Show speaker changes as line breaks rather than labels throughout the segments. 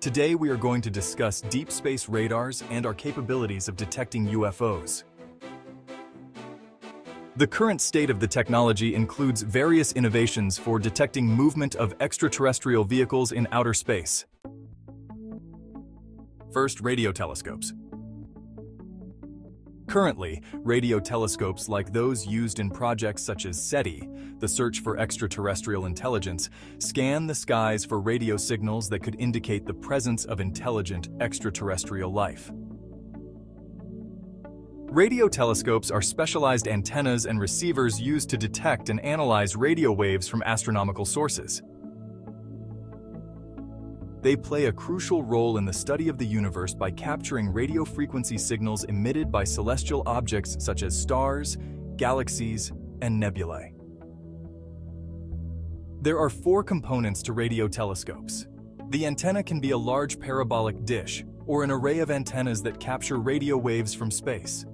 Today we are going to discuss deep space radars and our capabilities of detecting UFOs. The current state of the technology includes various innovations for detecting movement of extraterrestrial vehicles in outer space. First, radio telescopes. Currently, radio telescopes like those used in projects such as SETI, the search for extraterrestrial intelligence, scan the skies for radio signals that could indicate the presence of intelligent extraterrestrial life. Radio telescopes are specialized antennas and receivers used to detect and analyze radio waves from astronomical sources. They play a crucial role in the study of the universe by capturing radio frequency signals emitted by celestial objects such as stars, galaxies, and nebulae. There are four components to radio telescopes. The antenna can be a large parabolic dish or an array of antennas that capture radio waves from space.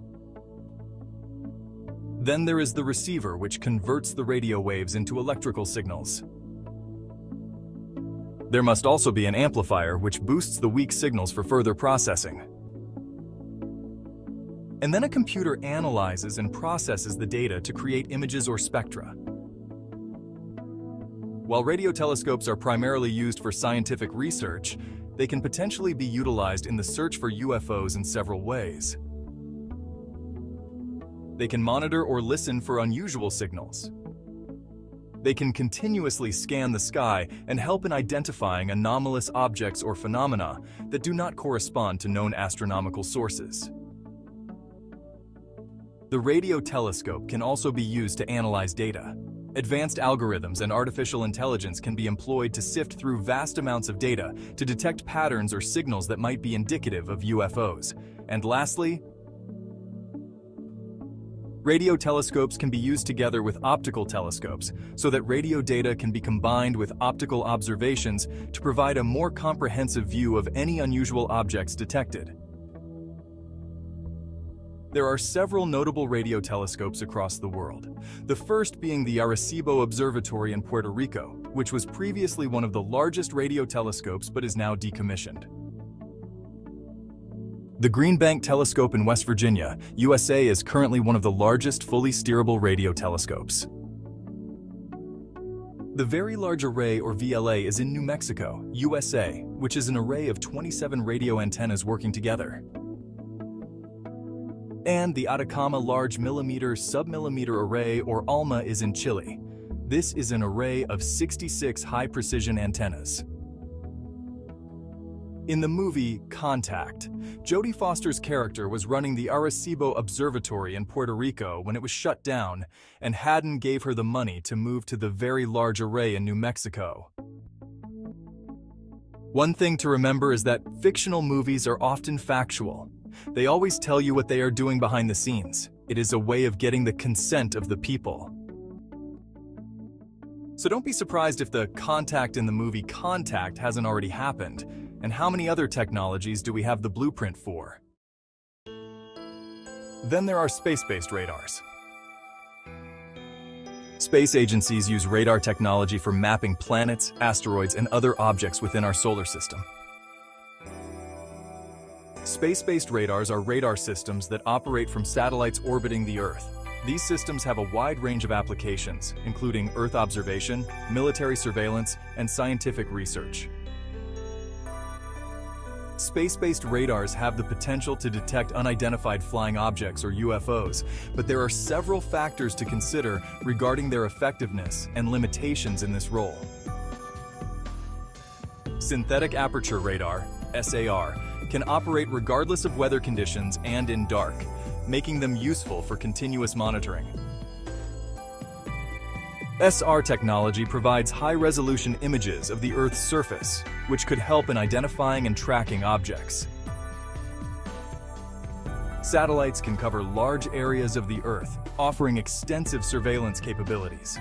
Then there is the receiver which converts the radio waves into electrical signals. There must also be an amplifier which boosts the weak signals for further processing. And then a computer analyzes and processes the data to create images or spectra. While radio telescopes are primarily used for scientific research, they can potentially be utilized in the search for UFOs in several ways. They can monitor or listen for unusual signals, they can continuously scan the sky and help in identifying anomalous objects or phenomena that do not correspond to known astronomical sources. The radio telescope can also be used to analyze data. Advanced algorithms and artificial intelligence can be employed to sift through vast amounts of data to detect patterns or signals that might be indicative of UFOs. And lastly, Radio telescopes can be used together with optical telescopes so that radio data can be combined with optical observations to provide a more comprehensive view of any unusual objects detected. There are several notable radio telescopes across the world, the first being the Arecibo Observatory in Puerto Rico, which was previously one of the largest radio telescopes but is now decommissioned. The Green Bank Telescope in West Virginia, USA is currently one of the largest fully steerable radio telescopes. The Very Large Array, or VLA, is in New Mexico, USA, which is an array of 27 radio antennas working together. And the Atacama Large Millimeter Submillimeter Array, or ALMA, is in Chile. This is an array of 66 high-precision antennas. In the movie Contact, Jodie Foster's character was running the Arecibo Observatory in Puerto Rico when it was shut down, and Hadden gave her the money to move to the very large array in New Mexico. One thing to remember is that fictional movies are often factual. They always tell you what they are doing behind the scenes. It is a way of getting the consent of the people. So don't be surprised if the contact in the movie Contact hasn't already happened, and how many other technologies do we have the blueprint for? Then there are space-based radars. Space agencies use radar technology for mapping planets, asteroids, and other objects within our solar system. Space-based radars are radar systems that operate from satellites orbiting the Earth. These systems have a wide range of applications, including Earth observation, military surveillance, and scientific research. Space-based radars have the potential to detect unidentified flying objects or UFOs, but there are several factors to consider regarding their effectiveness and limitations in this role. Synthetic Aperture Radar, SAR, can operate regardless of weather conditions and in dark, making them useful for continuous monitoring. SR technology provides high-resolution images of the Earth's surface, which could help in identifying and tracking objects. Satellites can cover large areas of the Earth, offering extensive surveillance capabilities.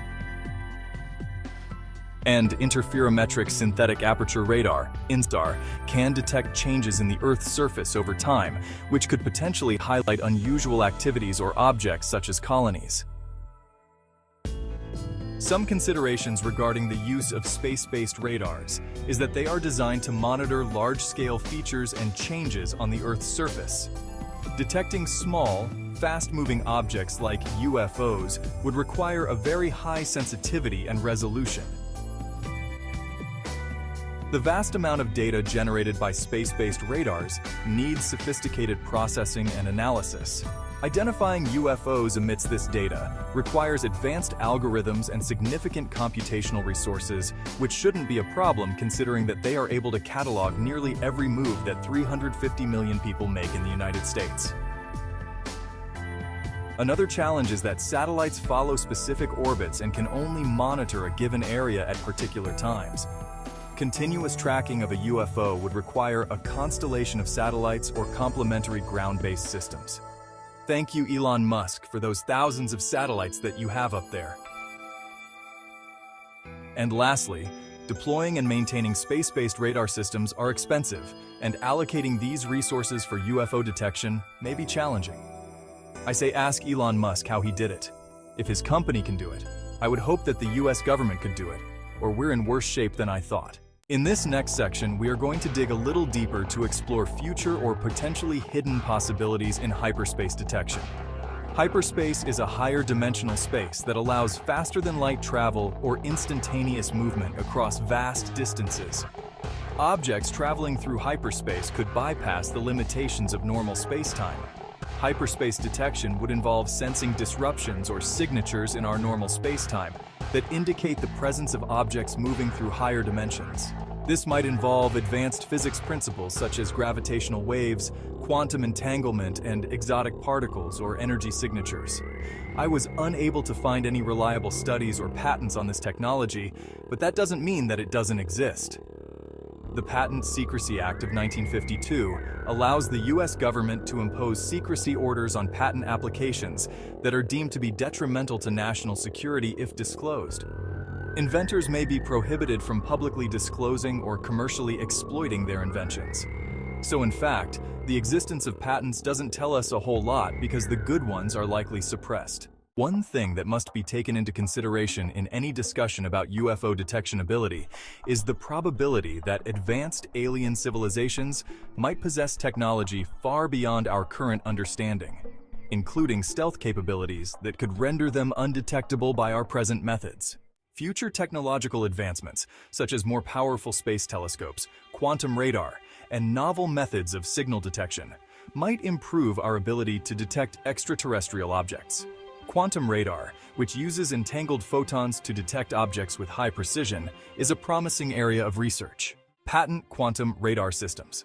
And interferometric synthetic aperture radar, INSAR, can detect changes in the Earth's surface over time, which could potentially highlight unusual activities or objects such as colonies. Some considerations regarding the use of space-based radars is that they are designed to monitor large-scale features and changes on the Earth's surface. Detecting small, fast-moving objects like UFOs would require a very high sensitivity and resolution. The vast amount of data generated by space-based radars needs sophisticated processing and analysis. Identifying UFOs amidst this data requires advanced algorithms and significant computational resources, which shouldn't be a problem considering that they are able to catalog nearly every move that 350 million people make in the United States. Another challenge is that satellites follow specific orbits and can only monitor a given area at particular times. Continuous tracking of a UFO would require a constellation of satellites or complementary ground-based systems. Thank you, Elon Musk, for those thousands of satellites that you have up there. And lastly, deploying and maintaining space-based radar systems are expensive, and allocating these resources for UFO detection may be challenging. I say ask Elon Musk how he did it. If his company can do it, I would hope that the US government could do it, or we're in worse shape than I thought. In this next section, we are going to dig a little deeper to explore future or potentially hidden possibilities in hyperspace detection. Hyperspace is a higher dimensional space that allows faster-than-light travel or instantaneous movement across vast distances. Objects traveling through hyperspace could bypass the limitations of normal spacetime. Hyperspace detection would involve sensing disruptions or signatures in our normal spacetime, that indicate the presence of objects moving through higher dimensions. This might involve advanced physics principles such as gravitational waves, quantum entanglement, and exotic particles or energy signatures. I was unable to find any reliable studies or patents on this technology, but that doesn't mean that it doesn't exist. The Patent Secrecy Act of 1952 allows the U.S. government to impose secrecy orders on patent applications that are deemed to be detrimental to national security if disclosed. Inventors may be prohibited from publicly disclosing or commercially exploiting their inventions. So in fact, the existence of patents doesn't tell us a whole lot because the good ones are likely suppressed. One thing that must be taken into consideration in any discussion about UFO detection ability is the probability that advanced alien civilizations might possess technology far beyond our current understanding, including stealth capabilities that could render them undetectable by our present methods. Future technological advancements, such as more powerful space telescopes, quantum radar, and novel methods of signal detection, might improve our ability to detect extraterrestrial objects. Quantum radar, which uses entangled photons to detect objects with high precision, is a promising area of research. Patent Quantum Radar Systems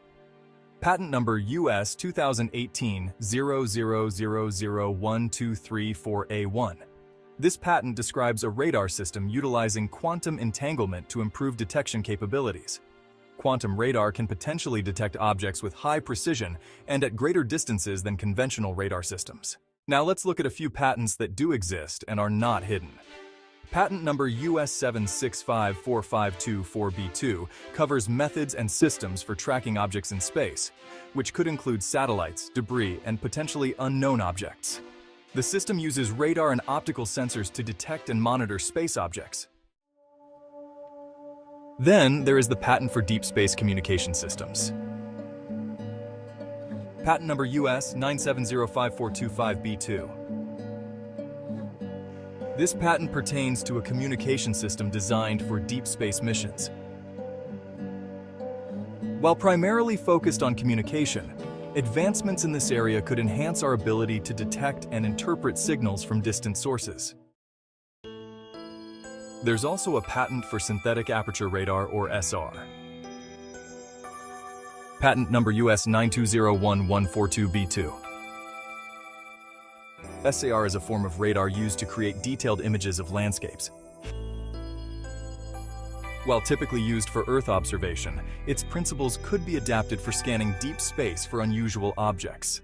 Patent number US 2018 00001234A1. This patent describes a radar system utilizing quantum entanglement to improve detection capabilities. Quantum radar can potentially detect objects with high precision and at greater distances than conventional radar systems. Now let's look at a few patents that do exist and are not hidden. Patent number US 765452-4B2 covers methods and systems for tracking objects in space, which could include satellites, debris, and potentially unknown objects. The system uses radar and optical sensors to detect and monitor space objects. Then there is the patent for deep space communication systems. Patent number US 9705425B2. This patent pertains to a communication system designed for deep space missions. While primarily focused on communication, advancements in this area could enhance our ability to detect and interpret signals from distant sources. There's also a patent for synthetic aperture radar or SR. Patent number US 9201142B2. SAR is a form of radar used to create detailed images of landscapes. While typically used for Earth observation, its principles could be adapted for scanning deep space for unusual objects.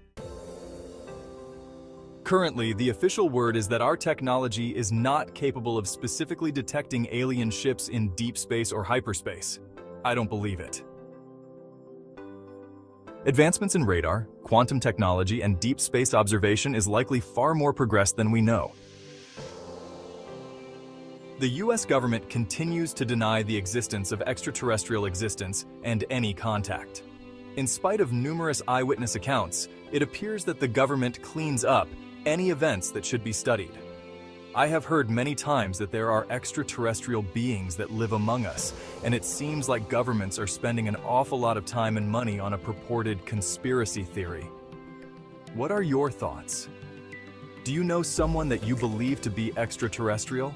Currently, the official word is that our technology is not capable of specifically detecting alien ships in deep space or hyperspace. I don't believe it. Advancements in radar, quantum technology, and deep space observation is likely far more progressed than we know. The US government continues to deny the existence of extraterrestrial existence and any contact. In spite of numerous eyewitness accounts, it appears that the government cleans up any events that should be studied. I have heard many times that there are extraterrestrial beings that live among us, and it seems like governments are spending an awful lot of time and money on a purported conspiracy theory. What are your thoughts? Do you know someone that you believe to be extraterrestrial?